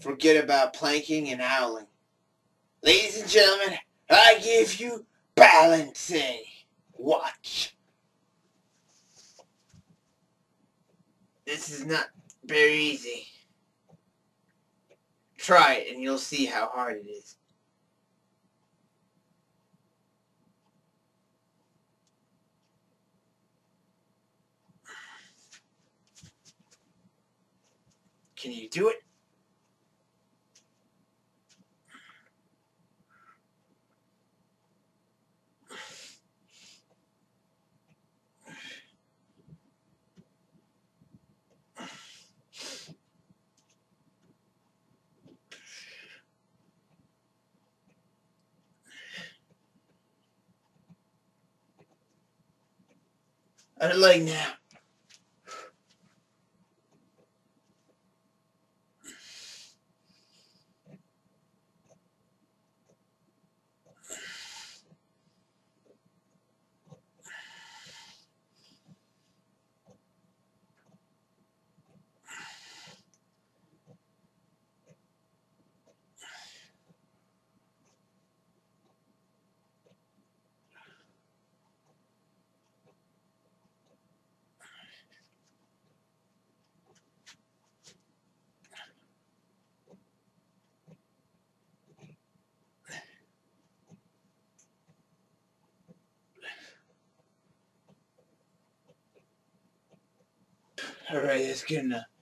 Forget about planking and owling. Ladies and gentlemen, I give you balancing. Watch. This is not very easy. Try it and you'll see how hard it is. Can you do it? Leg now. All right, that's good enough.